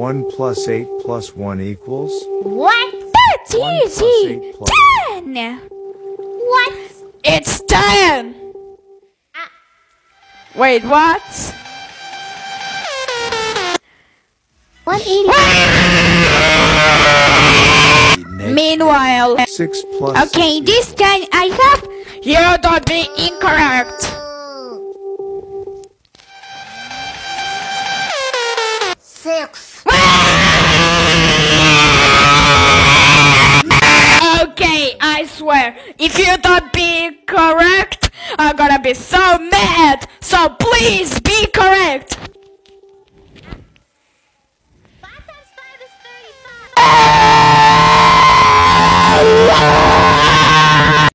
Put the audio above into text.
1 plus 8 plus 1 equals? What? That's One plus easy. eight plus- Ten. What? It's ten. Uh. Wait, what? 180. Negative Meanwhile, 6 plus okay, 6 this time I have you don't be incorrect. Six. swear, if you don't be correct, I'm gonna be so mad. So please be correct. Five times five is 35.